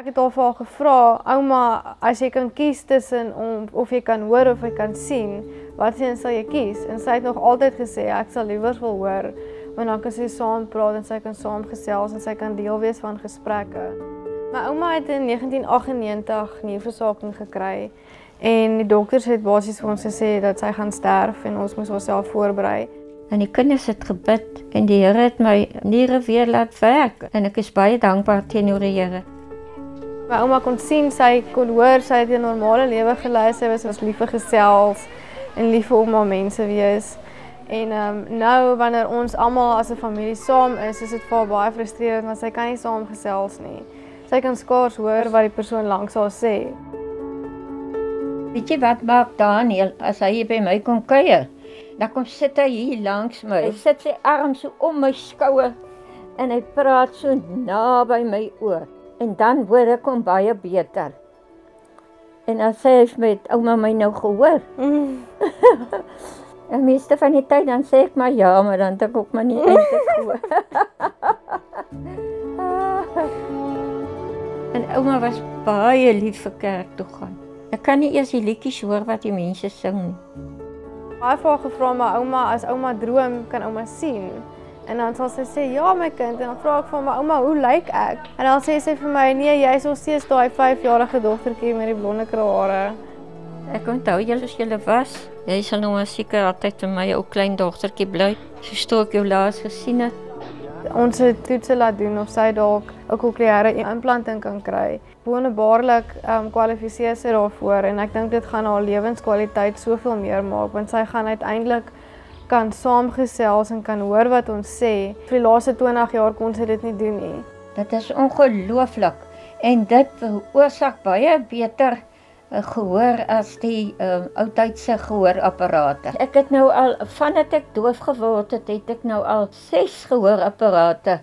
Ek het haar vir haar gevra, "Ouma, as jy kan kies tussen om of jy kan hoor of jy kan sien, wat een sal jy kies?" En sy het nog altyd gesê, "Ek sal liewer wil hoor, want dan kan sy saam praat en sy kan saam gesels en sy kan deel wees van gesprekke." My ouma het in 1998 nierversaking gekry en die dokters het basies vir ons gesê dat sy gaan sterf en ons moes onsself voorberei. En die kinders het gebid en die Here het my niere weer laat werk en ek is baie dankbaar teenoor die Here. My ouma kon sien, sy kon hoor, sy het 'n normale lewe gelei, sy was ons lief vir gesels en lief vir ouma mense wees. En ehm um, nou wanneer ons almal as 'n familie saam is, is dit vir haar baie frustrerend want sy kan nie saam gesels nie. Sy kan skaars hoor wat die persoon langs haar sê. Weet jy wat maak Daniel as hy by my kom kuier? Dan kom sit hy hier langs my. Hy sit sy arm so om my skouer en hy praat so naby my oor. En dan hoor ek hom baie beter. En dan sê hy met ouma my nou gehoor. Mm. en meeste van die tyd dan sê ek maar ja, maar dan dink ek maar nie eintlik gehoor. en ouma was baie lief vir kerk toe gaan. Ek kan nie eers die liedjies hoor wat die mense sing nie. Baie vir gevra my ouma as ouma droom kan ouma sien. En dan sal sy sê ja my kind en dan vra ek vir my ouma hoe lyk ek? En dan sê sy vir my nee jy is nog steeds daai 5-jarige dogtertjie met die blonde krare. Ek onthou julle as julle was. Jy sal nou seker altyd vir my ou klein dogtertjie bly. So stook jou laas gesien het. Ons het toetse laat doen of sy dalk 'n kokleaire implanting kan kry. Wonderbaarlik ehm um, kwalifiseer sy daarvoor en ek dink dit gaan haar lewenskwaliteit soveel meer maak want sy gaan uiteindelik kan saamgesels en kan hoor wat ons sê. Vir die laaste 20 jaar kon sy dit nie doen nie. Dit is ongelooflik en dit veroorsaak baie beter gehoor as die uh, oudtydse gehoorapparate. Ek het nou al vandat ek doof geword het, het ek nou al 6 gehoorapparate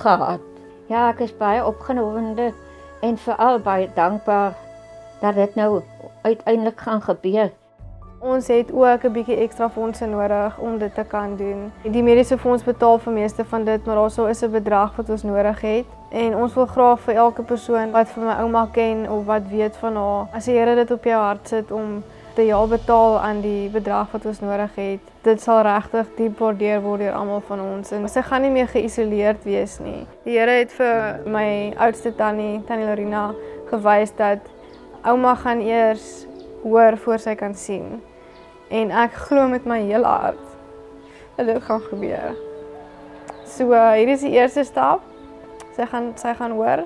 gehad. Ja, ek is baie opgewonde en veral baie dankbaar dat dit nou uiteindelik gaan gebeur. Ons het ook 'n bietjie ekstra fondse nodig om dit te kan doen. Die mediese fonds betaal vir meeste van dit, maar daarso is 'n bedrag wat ons nodig het. En ons wil graag vir elke persoon wat vir my ouma ken of wat weet van haar, as die Here dit op jou hart sit om te ja betaal aan die bedrag wat ons nodig het. Dit sal regtig diep waardeer word deur almal van ons en sy gaan nie meer geïsoleerd wees nie. Die Here het vir my oudste tannie, tannie Lorina, gewys dat ouma gaan eers hoor voor sy kan sien en ek glo met my hele hart dat dit gaan gebeur. So uh, hier is die eerste stap. Sy gaan sy gaan hoor.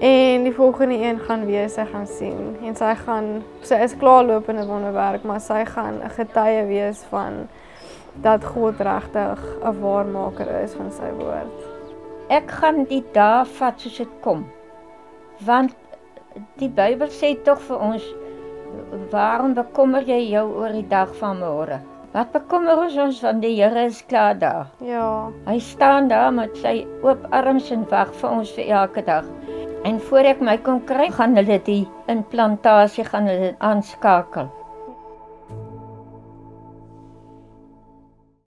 En die volgende een gaan wees sy gaan sien en sy gaan sy is klaar lopende wonderwerk, maar sy gaan 'n getuie wees van dat God regtig 'n waarmaker is van sy woord. Ek gaan die dae vat soos dit kom. Want die Bybel sê tog vir ons waarom bekommer jy jou oor die dag van môre? Wat bekommer ons ons van die Here is klaar daar. Ja. Hy staan daar met sy oop arms en wag vir ons vir elke dag. En voor ek my kon kry, gaan hulle die implantasie gaan hulle aanskakel.